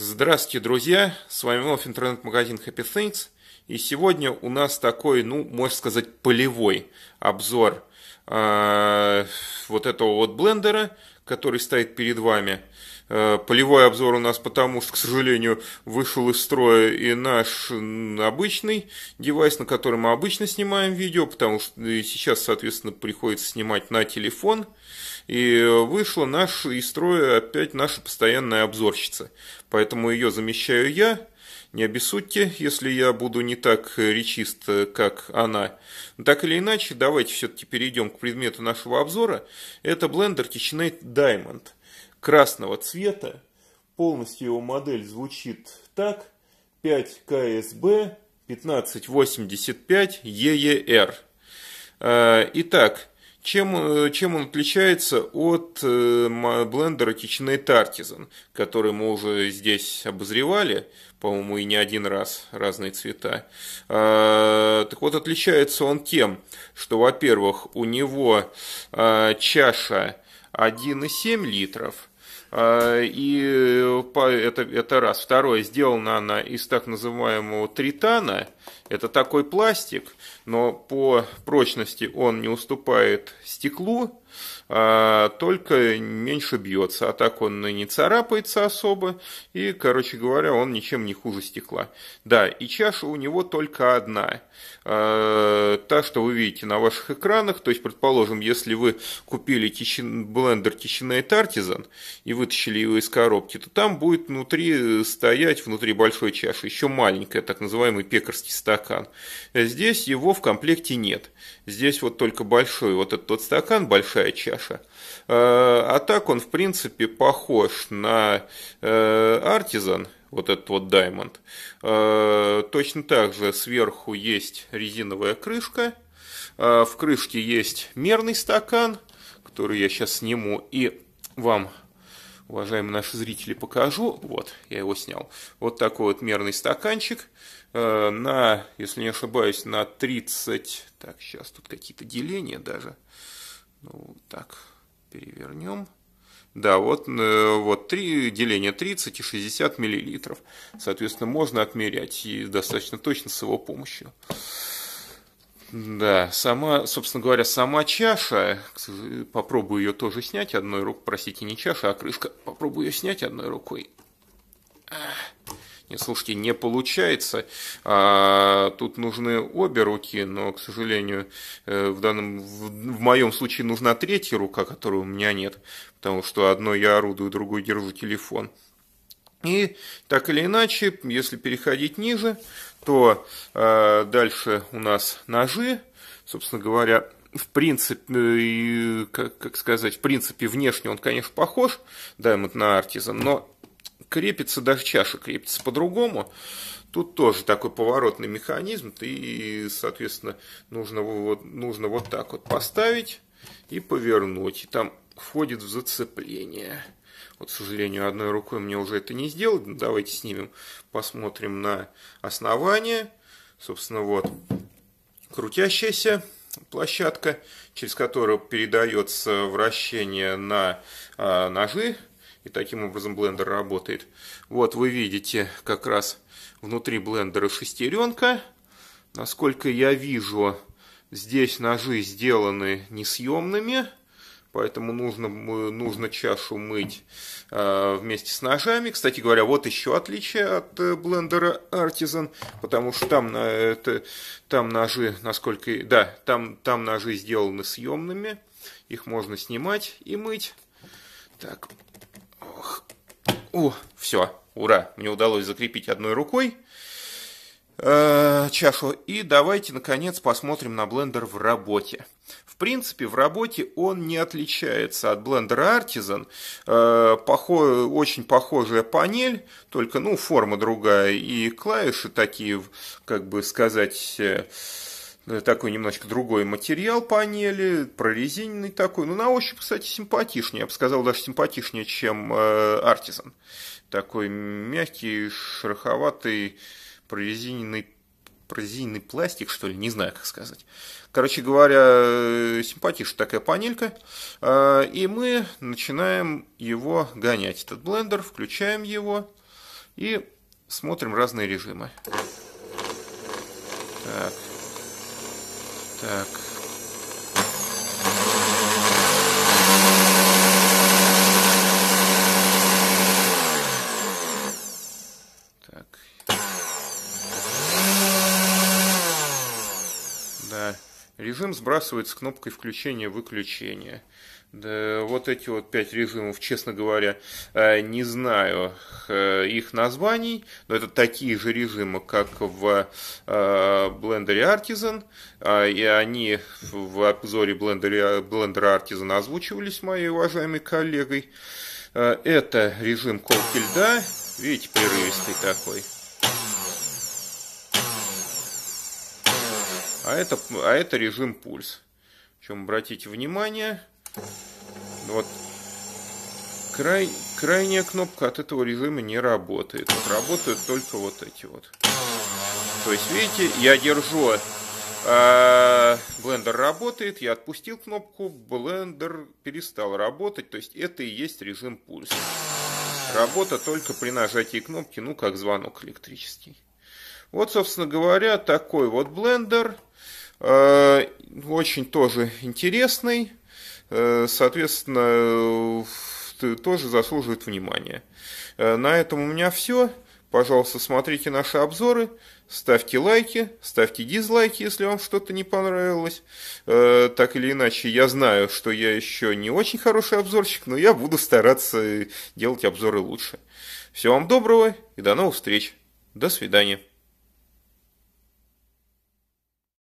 Здравствуйте, друзья! С вами вновь интернет-магазин Happy Things. И сегодня у нас такой, ну, можно сказать, полевой обзор э, вот этого вот блендера, который стоит перед вами. Э, полевой обзор у нас потому, что, к сожалению, вышел из строя и наш обычный девайс, на котором мы обычно снимаем видео, потому что сейчас, соответственно, приходится снимать на телефон. И вышла наш из строя опять наша постоянная обзорщица. Поэтому ее замещаю я. Не обессудьте, если я буду не так речист, как она. Так или иначе, давайте все-таки перейдем к предмету нашего обзора. Это блендер KitchenAid Diamond красного цвета. Полностью его модель звучит так. 5 КСБ 1585 EER. Итак, чем, э, чем он отличается от э, блендера KitchenAid Artisan, который мы уже здесь обозревали, по-моему, и не один раз, разные цвета. А, так вот, отличается он тем, что, во-первых, у него а, чаша 1,7 литров, а, и это, это раз. Второе, сделана она из так называемого тритана, это такой пластик, но по прочности он не уступает стеклу, а, только меньше бьется. А так он и не царапается особо, и, короче говоря, он ничем не хуже стекла. Да, и чаша у него только одна. А, та, что вы видите на ваших экранах, то есть, предположим, если вы купили блендер KitchenAid Artisan и вытащили его из коробки, то там будет внутри стоять, внутри большой чаши, еще маленькая, так называемый пекарский стакан. Здесь его в комплекте нет. Здесь вот только большой, вот этот тот стакан, большая чаша. А, а так он, в принципе, похож на э, вот этот вот Diamond. А, точно так же сверху есть резиновая крышка. А, в крышке есть мерный стакан, который я сейчас сниму и вам уважаемые наши зрители, покажу. Вот, я его снял. Вот такой вот мерный стаканчик. Э, на, если не ошибаюсь, на 30... Так, сейчас тут какие-то деления даже. Ну, так, перевернем. Да, вот, э, вот 3, деление 30 и 60 миллилитров. Соответственно, можно отмерять и достаточно точно с его помощью. Да, сама, собственно говоря, сама чаша, попробую ее тоже снять одной рукой, простите, не чаша, а крышка, попробую ее снять одной рукой. Не, слушайте, не получается. А, тут нужны обе руки, но, к сожалению, э, в данном, в, в моем случае нужна третья рука, которой у меня нет, потому что одной я орудую, другой держу телефон. И так или иначе, если переходить ниже, то э, дальше у нас ножи, собственно говоря, в принципе, как, как сказать, в принципе, внешне он, конечно, похож, Diamond на Artisan, но крепится, даже чаша крепится по-другому. Тут тоже такой поворотный механизм, и, соответственно, нужно вот, нужно вот так вот поставить и повернуть. И там входит в зацепление. Вот, к сожалению, одной рукой мне уже это не сделать. Давайте снимем, посмотрим на основание. Собственно, вот крутящаяся площадка, через которую передается вращение на а, ножи. И таким образом блендер работает. Вот вы видите как раз внутри блендера шестеренка. Насколько я вижу, здесь ножи сделаны несъемными поэтому нужно, нужно чашу мыть э, вместе с ножами. Кстати говоря, вот еще отличие от э, Artisan, потому что там, на, это, там ножи, насколько... Да, там, там ножи сделаны съемными, их можно снимать и мыть. Так, ох, о, все, ура, мне удалось закрепить одной рукой э, чашу. И давайте, наконец, посмотрим на блендер в работе. Принципе, в работе он не отличается от блендера Artisan. Э, очень похожая панель, только, ну, форма другая. И клавиши такие, как бы сказать э, такой немножечко другой материал панели, прорезиненный такой. Ну, на ощупь, кстати, симпатичнее. Я бы сказал, даже симпатичнее, чем э, Artisan. Такой мягкий, шероховатый, прорезиненный, прорезиненный пластик, что ли, не знаю, как сказать. Короче говоря, э, симпатичная такая панелька. Э, и мы начинаем его гонять, этот блендер, включаем его. и смотрим разные режимы. Так. Так. Режим сбрасывается кнопкой включения-выключения. Да, вот эти вот пять режимов, честно говоря, э, не знаю э, их названий, но это такие же режимы, как в э, Blender Artisan, а, и они в обзоре Blender, Blender Artisan озвучивались моей уважаемой коллегой. Это режим колки льда, видите, прерывистый такой. А это, а это режим пульс. Чем обратите внимание, вот край, крайняя кнопка от этого режима не работает. Вот работают только вот эти вот. То есть, видите, я держу, э, блендер работает, я отпустил кнопку, блендер перестал работать. То есть, это и есть режим пульса. Работа только при нажатии кнопки, ну, как звонок электрический. Вот, собственно говоря, такой вот блендер. Э, очень тоже интересный. Э, соответственно, тоже заслуживает внимания. Э, на этом у меня все. Пожалуйста, смотрите наши обзоры, ставьте лайки, ставьте дизлайки, если вам что-то не понравилось. Так или иначе, я знаю, что я еще не очень хороший обзорщик, но я буду стараться делать обзоры лучше. Всего вам доброго и до новых встреч. До свидания.